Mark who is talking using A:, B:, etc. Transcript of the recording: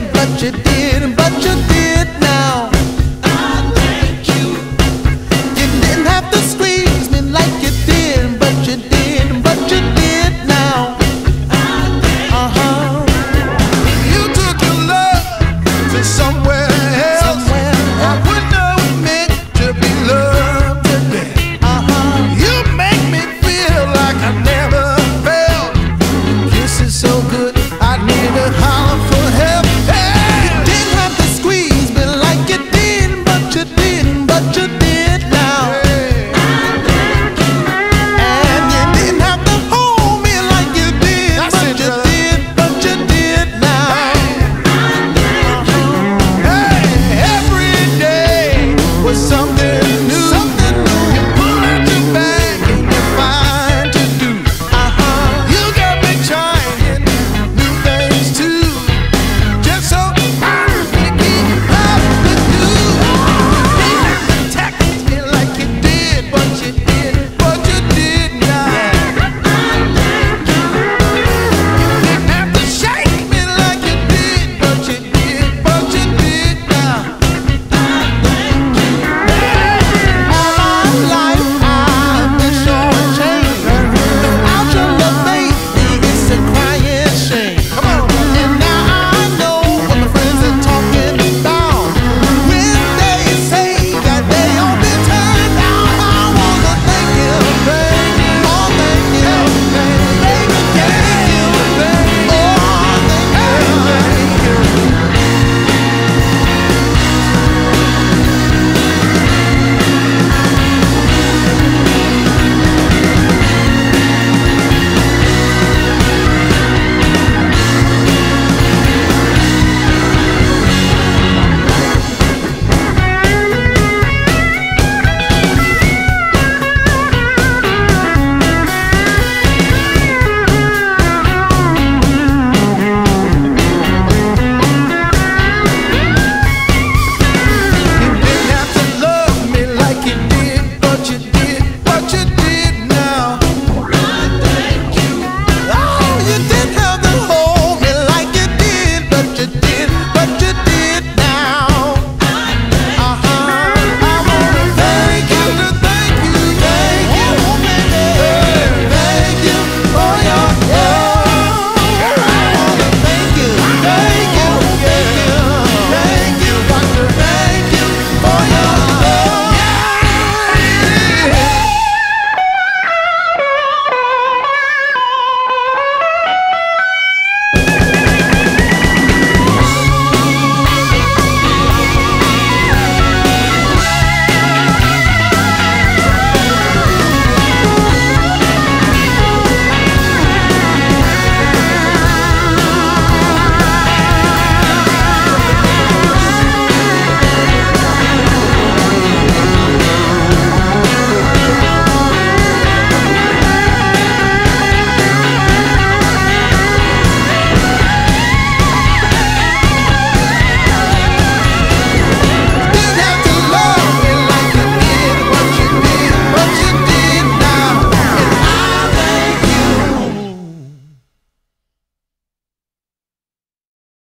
A: and bloodshed.